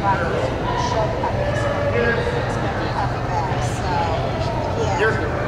bodies, short puppies, expecting puppy bags. So, yeah.